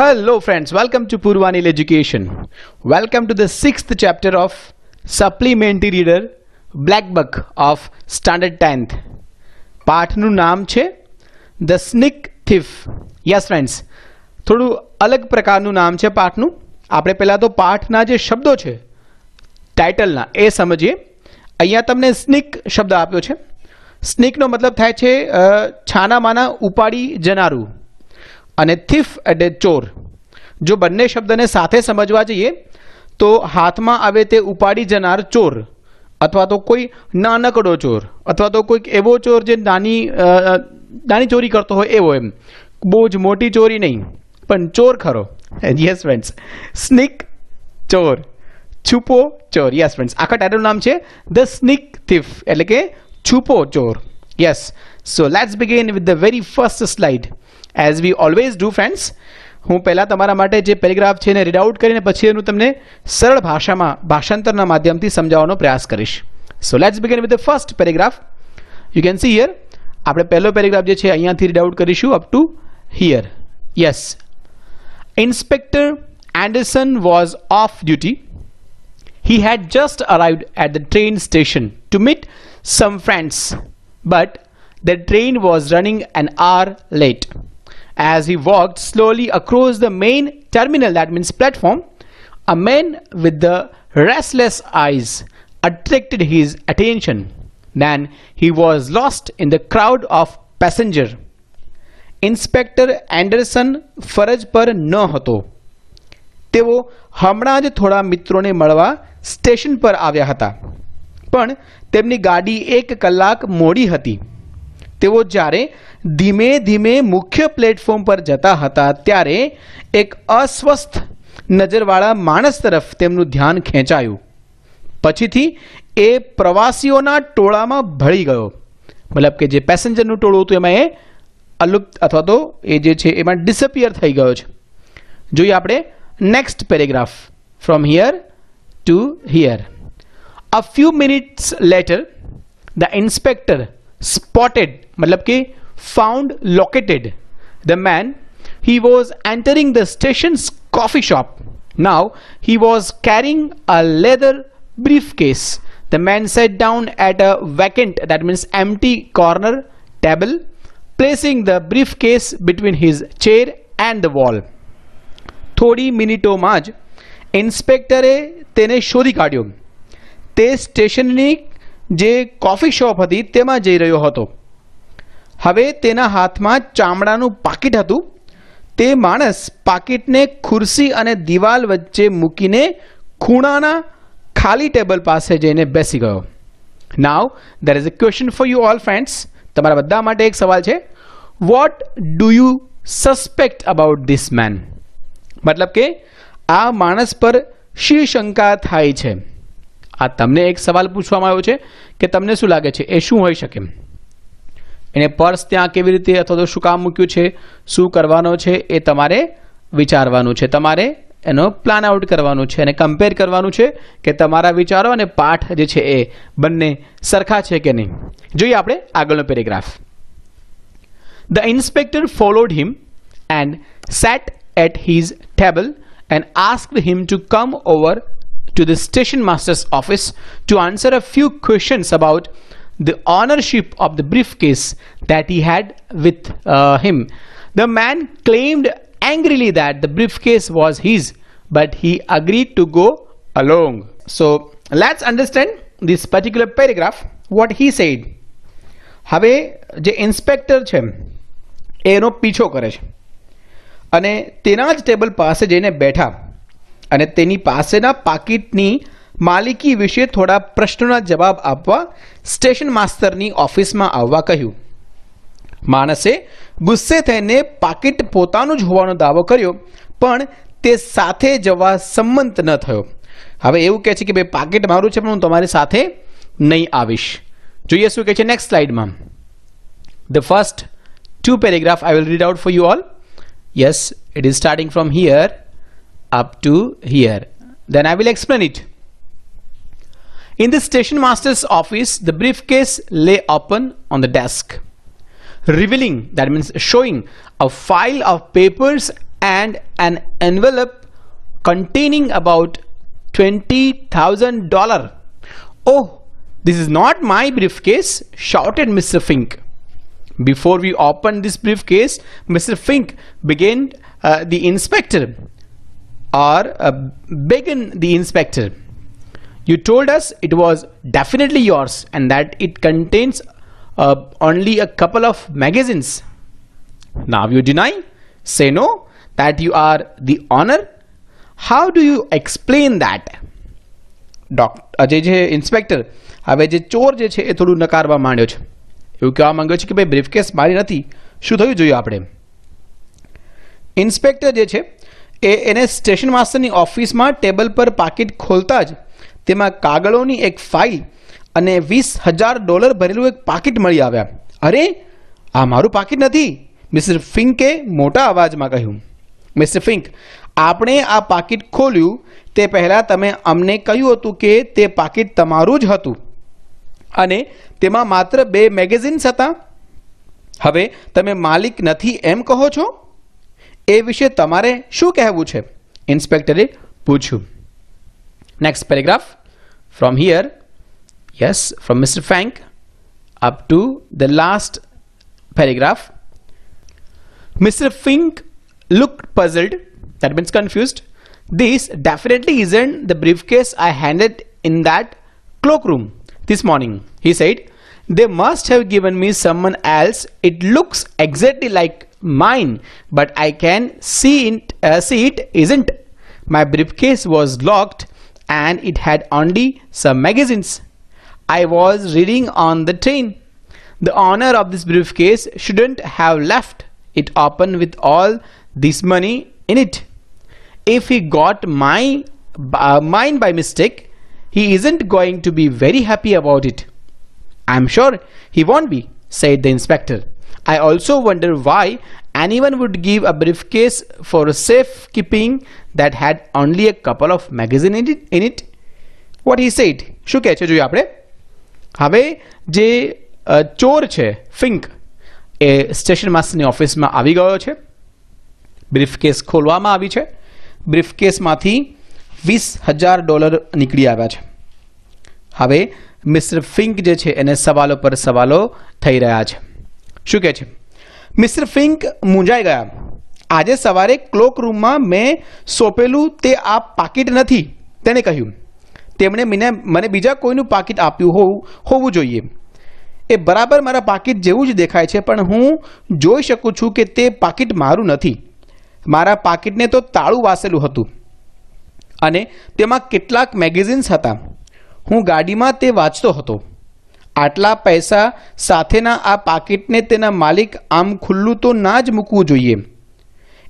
Friends. Welcome to Purvanil Education. Welcome to the sixth chapter of Supplementary Reader Black Book of Standard 10th. પાઠનું નામ છે the sneak thief yes friends થોડું અલગ પ્રકારનું નામ છે પાઠનું આપણે પહેલાં તો પાઠના જે શબ્દો છે ટાઇટલના એ સમજીએ અહીંયા તમને સ્નિક શબ્દ આપ્યો છે સ્નિકનો મતલબ થાય છે છાનામાના ઉપાડી જનારું અને થીફ એટલે ચોર. જો બંને શબ્દને સાથે સમજવા જઈએ, તો હાથમાં આવે તે ઉપાડી જનાર ચોર, અથવા તો કોઈ નાનકડો ચોર, અથવા તો કોઈક એવો ચોર જે નાની નાની ચોરી કરતો હોય એવો એમ. બહુ જ મોટી ચોરી નહીં, પણ ચોર ખરો. યસ ફ્રેન્ડ્સ સ્નિક ચોર, છુપો ચોર. યસ ફ્રેન્ડ્સ આખા ટાઇટલનું નામ છે ધ સ્નિક થીફ એટલે કે છુપો ચોર. Yes so let's begin with the very first slide as we always do friends હું પહેલાં તમારા માટે જે પેરેગ્રાફ છે એને રીડ આઉટ કરીને પછી એનું તમને સરળ ભાષામાં ભાષાંતરના માધ્યમથી સમજાવવાનો પ્રયાસ કરીશ. So let's begin with the first paragraph you can see here આપણે પહેલો પેરેગ્રાફ જે છે અહીંયાથી રીડ આઉટ કરીશું up to here yes inspector Anderson was off duty He had just arrived at the train station to meet some friends, but the train was running an hour late. As he walked slowly across the main terminal, that means platform, a man with the restless eyes attracted his attention. Then he was lost in the crowd of passengers. Inspector Anderson ફરજ પર ન હતો તેઓ હમણાં જ થોડા મિત્રોને મળવા સ્ટેશન પર આવ્યા હતા પણ તેમની ગાડી એક કલાક મોડી હતી તેઓ જ્યારે ધીમે ધીમે મુખ્ય પ્લેટફોર્મ પર જતા હતા, ત્યારે એક અસ્વસ્થ નજરવાળા માણસ તરફ તેમનું ધ્યાન ખેંચાયું. પછીથી એ પ્રવાસીઓના ટોળામાં ભળી ગયો. મતલબ કે જે પેસેન્જરનું ટોળું હતું, એમાં એ અલુપ્ત અથવા તો એ જે છે, એમાં ડિસઅપિયર થઈ ગયો છે. જોઈએ આપણે next paragraph from here to here a few minutes later the inspector spotted મતલબ કે found located the man he was entering the station's coffee shop. Now he was carrying a leather briefcase. The man sat down at a vacant, that means empty corner table, placing the briefcase between his chair and the wall. થોડી મિનિટોમાં જ ઇન્સ્પેક્ટરે તેને શોધી કાઢ્યો તે સ્ટેશનની જે coffee shop હતી તેમાં જઈ રહ્યો હતો. હવે તેના હાથમાં ચામડાનું પાકીટ હતું. તે માણસ પાકીટને ખુરશી અને દિવાલ વચ્ચે મૂકીને ખૂણાના ખાલી ટેબલ પાસે જઈને બેસી ગયો. Now there is a question for you all friends તમારા બધા માટે એક સવાલ છે. What do you suspect about this man મતલબ કે આ માણસ પર શી શંકા થાય છે? આ તમને એક સવાલ પૂછવામાં આવ્યો છે કે તમને શું લાગે છે? એ શું હોઈ શકે? એને પર્સ ત્યાં કેવી રીતે અથવા તો શું કામ મૂક્યું છે? શું કરવાનો છે? એ તમારે વિચારવાનું છે. તમારે એનો પ્લાન આઉટ કરવાનું છે અને કમ્પેર કરવાનું છે કે તમારા વિચારો અને પાઠ જે છે એ બંને સરખા છે કે નહીં? જોઈએ આપણે આગળનો paragraph. The inspector followed him and sat at his table and ask him to come over to the station master's office to answer a few questions about the ownership of the briefcase that he had with uh, him. The man claimed angrily that the briefcase was his, but he agreed to go along. So let's understand this particular paragraph, what he said. હવે જે inspector છે એનો પીછો કરે છે અને તેના જ ટેબલ પાસે જઈને બેઠા અને તેની પાસેના પાકીટની માલિકી વિશે થોડા પ્રશ્નોના જવાબ આપવા સ્ટેશન માસ્તરની ઓફિસમાં આવવા કહ્યું. માણસે ગુસ્સે થઈને પાકીટ પોતાનું જ હોવાનો દાવો કર્યો, પણ તે સાથે જવા સંમત ન થયો. હવે એવું કહે છે કે ભાઈ પાકીટ મારું છે, પણ હું તમારી સાથે નહીં આવીશ. જોઈએ શું કહે છે નેક્સ્ટ સ્લાઇડમાં the first two paragraph I will read out for you all yes it is starting from here. Up to here then i will explain it in the station master's office the briefcase lay open on the desk revealing that means showing a file of papers and an envelope containing about $20,000. Oh, this is not my briefcase, shouted Mr. Fink. Before we opened this briefcase, Mr. Fink began uh, the inspector or uh, began the inspector. You told us it was definitely yours and that it contains uh, only a couple of magazines. Now you deny, say no, that you are the owner. How do you explain that? ડોક જે જે inspector હવે જે ચોર જે છે એ થોડું નકારવા માંડ્યો છે એવું કહેવા માંગ્યો છે કે ભાઈ બ્રીફકેસ મારી નથી શું થયું જોઈએ આપણે ઇન્સ્પેક્ટર જે છે એ એને સ્ટેશન માસ્ટરની ઓફિસમાં ટેબલ પર પાકીટ ખોલતા જ તેમાં કાગળોની એક ફાઇલ અને વીસ હજાર ડોલર ભરેલું એક પાકીટ મળી આવ્યા. અરે, આ મારું પાકીટ નથી, મિસ્ટર ફિંકે મોટા અવાજમાં કહ્યું. મિસ્ટર ફિંક, આપણે આ પાકીટ ખોલ્યું, તે પહેલાં તમે અમને કહ્યું હતું કે તે પાકીટ તમારું જ હતું. અને તેમાં માત્ર બે મેગેઝિન્સ હતા. હવે તમે માલિક નથી એમ કહો છો? એ વિશે તમારે શું કહેવું છે ઇન્સ્પેક્ટરે પૂછ્યું next paragraph from here yes from mister Frank up to the last paragraph. Mr. Fink looked puzzled, that means confused. This definitely isn't the briefcase I handed in that cloakroom this morning, he said. They must have given me someone else. It looks exactly like mine, but I can see it, uh, see it isn't. My briefcase was locked and it had only some magazines. I was reading on the train. The owner of this briefcase shouldn't have left it open with all this money in it. If he got my uh, mine by mistake, he isn't going to be very happy about it. I'm sure he won't be, said the inspector. I also wonder why anyone would give a briefcase for safekeeping that had only a couple of magazines in it. In it. What he said. શું કહે છે જોઈએ આપણે હવે જે ચોર છે Fink એ station માસ્ટરની ઓફિસમાં આવી ગયો છે બ્રીફકેસ ખોલવામાં આવી છે બ્રીફકેસમાંથી વીસ હજાર ડોલર નીકળી આવ્યા છે હવે મિસ્ટર ફિંક જે છે એને સવાલો પર સવાલો થઈ રહ્યા છે શું કહે છે? મિસ્ટર ફિંક મૂંઝાઈ ગયા. આજે સવારે ક્લોક રૂમમાં મેં સોંપેલું તે આ પાકીટ નથી, તેણે કહ્યું. તેમણે મને મને બીજા કોઈનું પાકીટ આપ્યું હોવું હોવું જોઈએ. એ બરાબર મારા પાકીટ જેવું જ દેખાય છે, પણ હું જોઈ શકું છું કે તે પાકીટ મારું નથી. મારા પાકીટને તો તાળું વાસેલું હતું. અને તેમાં કેટલાક મેગેઝિન્સ હતા. હું ગાડીમાં તે વાંચતો હતો. આટલા પૈસા સાથેના આ પાકીટને તેના માલિક આમ ખુલ્લું તો ના જ મૂકવું જોઈએ.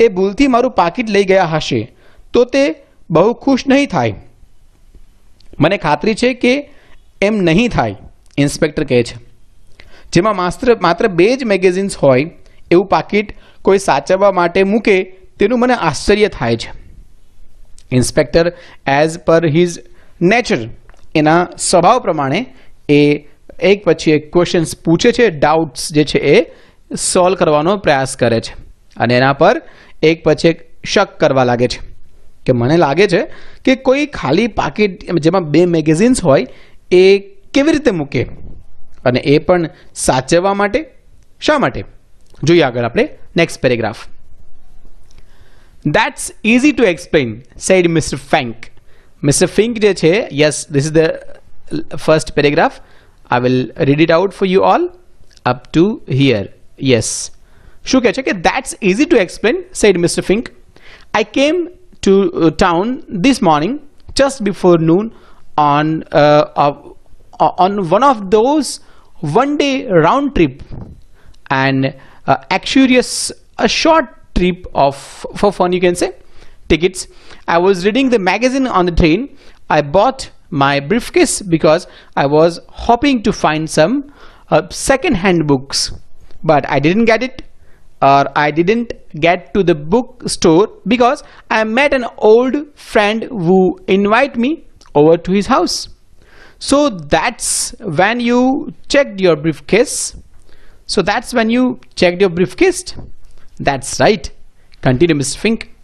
એ ભૂલથી મારું પાકીટ લઈ ગયા હશે, તો તે બહુ ખુશ નહીં થાય. મને ખાતરી છે કે એમ નહીં થાય, ઇન્સ્પેક્ટર કહે છે. જેમાં માત્ર માત્ર બે જ મેગેઝિન્સ હોય, એવું પાકીટ કોઈ સાચવવા માટે મૂકે તેનું મને આશ્ચર્ય થાય છે. Inspector, as per his nature, એના સ્વભાવ પ્રમાણે એ એક પછી એક ક્વેશ્ચન્સ પૂછે છે ડાઉટ્સ જે છે એ સોલ્વ કરવાનો પ્રયાસ કરે છે. અને એના પર એક પછી એક શક કરવા લાગે છે. કે મને લાગે છે કે કોઈ ખાલી પાકીટ, જેમાં બે મેગેઝિન્સ હોય, એ કેવી રીતે મૂકે? અને એ પણ સાચવવા માટે? શા માટે? જોઈએ આગળ આપણે next paragraph that's easy to explain said mister Fink mister Fink જે છે yes this is the first paragraph. I will read it out for you all up to here. Yes. Shukachake, that's easy to explain, said Mr. Fink. I came to uh, town this morning just before noon on uh, uh, on one of those one day round trip and uh, actuarious a short trip of for fun you can say tickets I was reading the magazine on the train I bought my briefcase because i was hoping to find some uh, second hand books but i didn't get it or i didn't get to the bookstore because i met an old friend who invited me over to his house so that's when you checked your briefcase so that's when you checked your briefcase. That's right. Continue, Mr. Fink.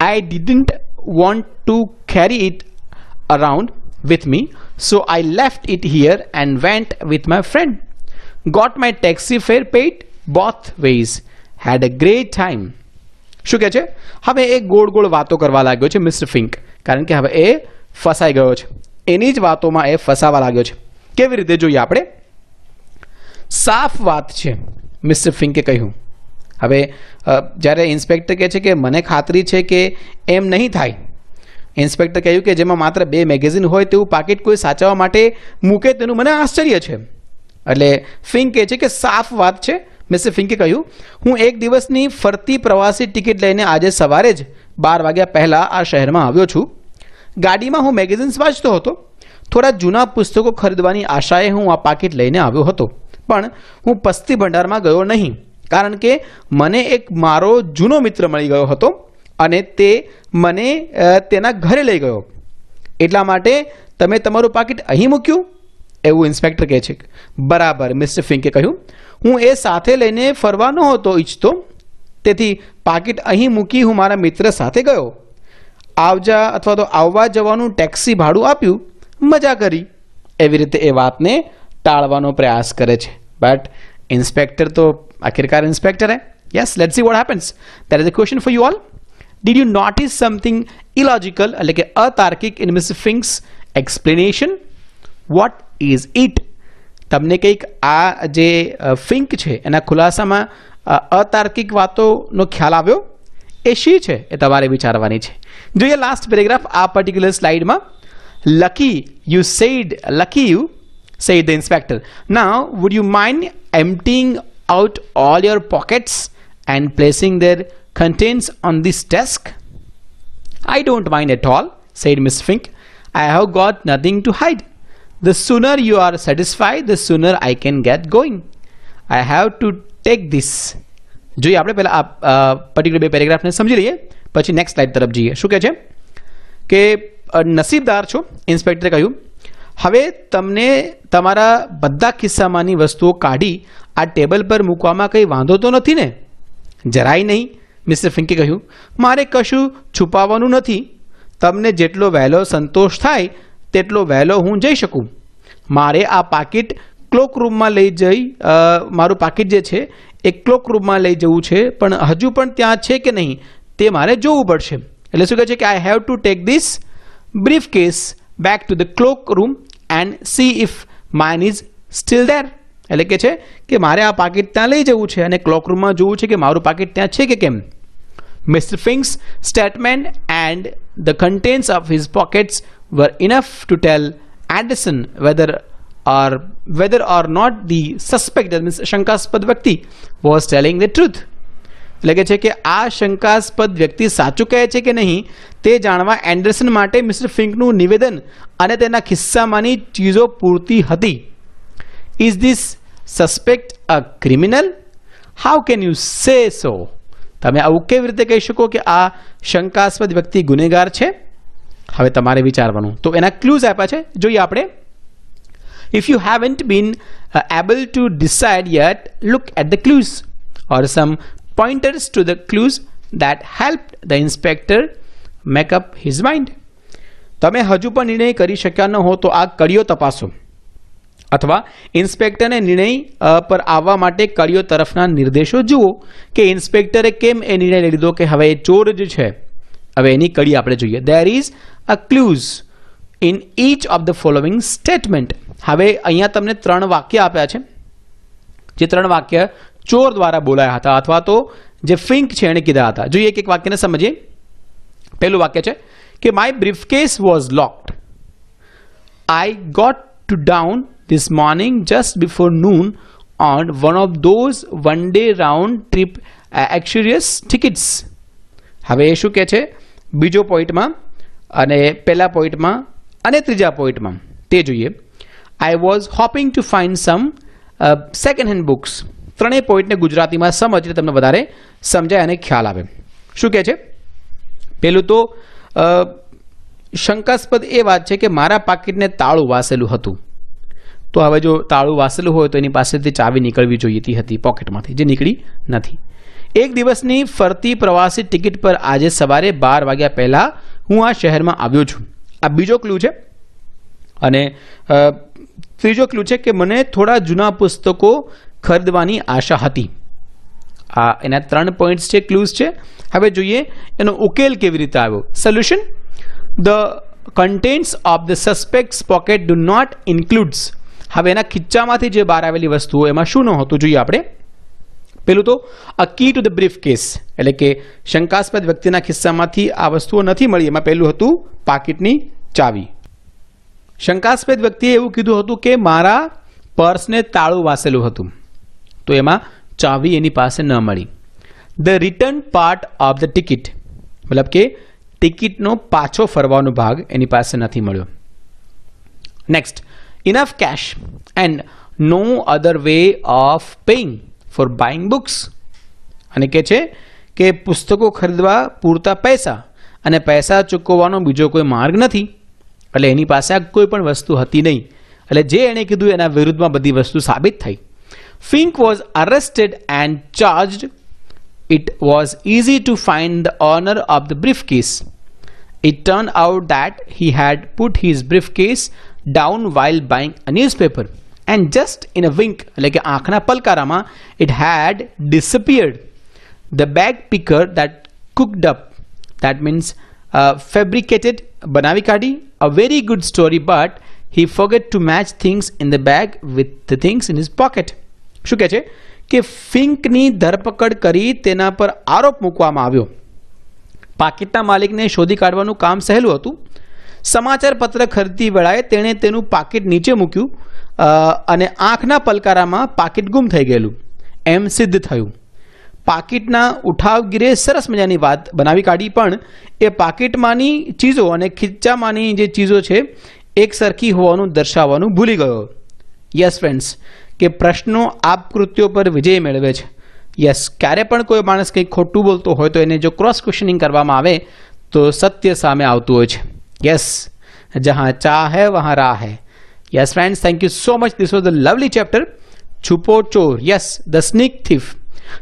I didn't want to carry it around with me, so I left it here and went with my friend. Got my taxi fare paid both ways. Had a great time. શું કહે છે? હવે એ ગોળ ગોળ વાતો કરવા લાગ્યો છે મિસ્ટર ફિંક કારણ કે હવે એ ફસાઈ ગયો છે. એની જ વાતોમાં એ ફસાવા લાગ્યો છે. કેવી રીતે જોઈએ આપણે? સાફ વાત છે મિસ્ટર ફિંકે કહ્યું. હવે જ્યારે ઇન્સ્પેક્ટર કહે છે કે મને ખાતરી છે કે એમ નહીં થાય ઇન્સ્પેક્ટર કહ્યું કે જેમાં માત્ર બે મેગેઝિન હોય તેવું પાકીટ કોઈ સાચવવા માટે મૂકે તેનું મને આશ્ચર્ય છે. એટલે ફિંક કહે છે કે સાફ વાત છે. મિસ્ટર ફિંકે કહ્યું, હું એક દિવસની ફરતી પ્રવાસી ટિકિટ લઈને આજે સવારે જ બાર વાગ્યા પહેલાં આ શહેરમાં આવ્યો છું. ગાડીમાં હું મેગેઝિન્સ વાંચતો હતો. થોડા જૂના પુસ્તકો ખરીદવાની આશાએ હું આ પાકીટ લઈને આવ્યો હતો. પણ હું પસ્તી ભંડારમાં ગયો નહીં. કારણ કે મને એક મારો જૂનો મિત્ર મળી ગયો હતો અને તે મને તેના ઘરે લઈ ગયો. એટલા માટે તમે તમારું પાકીટ અહીં મૂક્યું? એવું ઇન્સ્પેક્ટર કહે છે. બરાબર, મિસ્ટર ફિંકે કહ્યું. હું એ સાથે લઈને ફરવા નહોતો ઈચ્છતો. તેથી પાકીટ અહીં મૂકી હું મારા મિત્ર સાથે ગયો. આવજા અથવા તો આવવા જવાનું ટેક્સી ભાડું આપ્યું. મજા કરી. એવી રીતે એ વાતને ટાળવાનો પ્રયાસ કરે છે. બટ ઇન્સ્પેક્ટર તો આખિરકાર ઇન્સ્પેક્ટર હે. Yes let see what happens that is a question for you all did you notice something illogical એટલે કે અતાર્કિક in mister Fink's explanation what is it તમને કંઈક આ જે ફિંક છે, એના ખુલાસામાં અતાર્કિક વાતોનો ખ્યાલ આવ્યો? એ શી છે? એ તમારે વિચારવાની છે. જોઈએ લાસ્ટ પેરેગ્રાફ આ પર્ટિક્યુલર સ્લાઇડમાં lucky you said lucky you said the inspector. Now, would you mind emptying out all your pockets and placing their contents on this desk I don't mind at all, said Miss Fink. I have got nothing to hide. The sooner you are satisfied, the sooner I can get going. I have to take this. જોઈએ આપણે પહેલા આ particular બે પેરેગ્રાફને સમજી લઈએ પછી next slide તરફ જઈએ શું કહે છે કે નસીબદાર છો ઇન્સ્પેક્ટરે કહ્યું હવે તમને તમારા બધા ખિસ્સામાંની વસ્તુઓ કાઢી આ ટેબલ પર મૂકવામાં કંઈ વાંધો તો નથી ને જરાય નહીં મિસ્ટર ફિંકે કહ્યું, મારે કશું છુપાવવાનું નથી. તમને જેટલો વહેલો સંતોષ થાય, તેટલો વહેલો હું જઈ શકું. મારે આ પાકીટ ક્લોક રૂમમાં લઈ જઈ મારું પાકીટ જે છે, એ ક્લોક રૂમમાં લઈ જવું છે, પણ હજુ પણ ત્યાં છે કે નહીં, તે મારે જોવું પડશે. એટલે શું કહે છે કે I have to take this briefcase back to the cloakroom and see if mine is still there એટલે કે છે કે, મારે આ પાકીટ ત્યાં લઈ જવું છે અને ક્લોક રૂમમાં જોવું છે કે મારું પાકીટ ત્યાં છે કે કેમ? Mr. Fink's statement and the contents of his pockets were enough to tell Anderson whether or whether or not the suspect, that means શંકાસ્પદ વ્યક્તિ, was telling the truth. એટલે કે છે કે આ શંકાસ્પદ વ્યક્તિ સાચું કહે છે કે નહીં તે જાણવા એન્ડરસન માટે મિસ્ટર ફિંકનું નિવેદન અને તેના ખિસ્સામાંની ચીજો પૂરતી હતી is this suspect a criminal how can you say so તમે આવું કેવી રીતે કહી શકો કે આ શંકાસ્પદ વ્યક્તિ ગુનેગાર છે હવે તમારે વિચારવાનું તો એના ક્લૂઝ આપ્યા છે જોઈએ આપણે haven't been uh, able to decide yet look at the clues or some pointers to the clues that helped the inspector make up his mind તમે હજુ પણ નિર્ણય કરી શક્યા ન હો તો આ કડીઓ તપાસો અથવા ઇન્સ્પેક્ટરને નિર્ણય પર આવવા માટે કડીઓ તરફના નિર્દેશો જુઓ કે ઇન્સ્પેક્ટરે કેમ એ નિર્ણય લઈ લીધો કે હવે એ ચોર જ છે. હવે એની કડી આપણે જોઈએ. There is a clues in each of the following statement હવે અહીંયા તમને ત્રણ વાક્ય આપ્યા છે, જે ત્રણ વાક્ય ચોર દ્વારા બોલાયા હતા અથવા તો જે ફિંક છે એણે કીધા હતા. જોઈએ એક એક વાક્યને સમજીએ. પહેલું વાક્ય છે કે my briefcase was locked I got to down this morning just before noon on one of those one day round trip uh, Actuarius tickets. હવે એ શું કહે છે? બીજો પોઈન્ટમાં અને પહેલા પોઈન્ટમાં અને ત્રીજા પોઈન્ટમાં તે જોઈએ. I was hoping to find some second hand books ત્રણેય પોઈન્ટને ગુજરાતીમાં સમજ એટલે તમને વધારે સમજાય અને ખ્યાલ આવે. શું કહે છે? પેલું તો શંકાસ્પદ એ વાત છે કે મારા પાકીટને તાળું વાસેલું હતું. તો હવે જો તાળું વાસેલું હોય તો એની પાસેથી ચાવી નીકળવી જોઈતી હતી પોકેટમાંથી, જે નીકળી નથી. એક દિવસની ફરતી પ્રવાસી ટિકિટ પર આજે સવારે બાર વાગ્યા પહેલાં હું આ શહેરમાં આવ્યો છું. આ બીજો ક્લુ છે. અને ત્રીજો ક્લુ છે કે મને થોડા જૂના પુસ્તકો ખરીદવાની આશા હતી. આ એના ત્રણ પોઈન્ટ્સ છે ક્લૂઝ છે. હવે જોઈએ એનો ઉકેલ કેવી રીતે આવ્યો. Solution the contents of the suspect's pocket do not includes હવે એના ખીચ્ચામાંથી જે બહાર આવેલી વસ્તુઓ, એમાં શું ન હોતું? જોઈએ આપણે. પેલું તો a key to the briefcase એટલે કે, શંકાસ્પદ વ્યક્તિના ખિસ્સામાંથી આ વસ્તુઓ નથી મળી. એમાં પહેલું હતું, પાકીટની ચાવી. શંકાસ્પદ વ્યક્તિએ એવું કીધું હતું કે, મારા પર્સને તાળું વાસેલું હતું. તો એમાં ચાવી એની પાસે ન મળી. The return part of the ticket મતલબ કે, ટિકિટનો પાછો ફરવાનો ભાગ એની પાસે નથી મળ્યો. Next enough cash and no other way of paying for buying books અને કે છે કે પુસ્તકો ખરીદવા પૂરતા પૈસા અને પૈસા ચૂકવવાનો બીજો કોઈ માર્ગ નથી. એટલે એની પાસે આ કોઈ પણ વસ્તુ હતી નહીં. એટલે જે એણે કીધું એના વિરુદ્ધમાં બધી વસ્તુ સાબિત થઈ. Fink was arrested and charged it was easy to find the owner of the briefcase. It turned out that he had put his briefcase down while buying a newspaper. And just in a wink, like આંખના પલકારામાં had disappeared. The bag picker that cooked up, that means uh, fabricated, બનાવી કાઢી a very good story, but he forgot to match things in the bag with the things in his pocket. શું કહે છે કે ફિંકની ધરપકડ કરી તેના પર આરોપ મૂકવામાં આવ્યો પાકીટના માલિકને શોધી કાઢવાનું કામ સહેલું હતું સમાચાર પત્ર ખરીદતી વેળાએ તેણે તેનું પાકીટ નીચે મૂક્યું અને આંખના પલકારામાં પાકીટ ગુમ થઈ ગયેલું. એમ સિદ્ધ થયું. પાકીટના ઉઠાવગીરે સરસ મજાની વાત બનાવી કાઢી, પણ એ પાકીટમાંની ચીજો અને ખીચ્ચામાંની જે ચીજો છે, એક સરખી હોવાનું દર્શાવવાનું ભૂલી ગયો. યસ ફ્રેન્ડ્સ, કે પ્રશ્નો આપકૃત્યો પર વિજય મેળવે છે. યસ, ક્યારે પણ કોઈ માણસ કંઈક ખોટું બોલતો હોય તો એને જો ક્રોસ ક્વેશ્ચનિંગ કરવામાં આવે, તો સત્ય સામે આવતું હોય છે. યસ જહાં ચા હૈ વહાં રાહ હૈ yes friends thank you so much this was the lovely chapter છુપો ચોર યસ ધ સ્નીક થીફ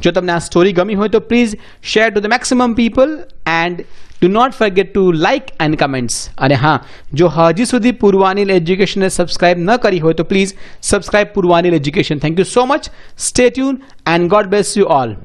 જો તમને આ સ્ટોરી ગમી હોય તો please share to the maximum people and do not forget to like and comments અને હા જો હજી સુધી પૂર્વાનીલ એજ્યુકેશનને સબસ્ક્રાઇબ ન કરી હોય તો please subscribe Purvanil education thank you so much stay tune and God bless you all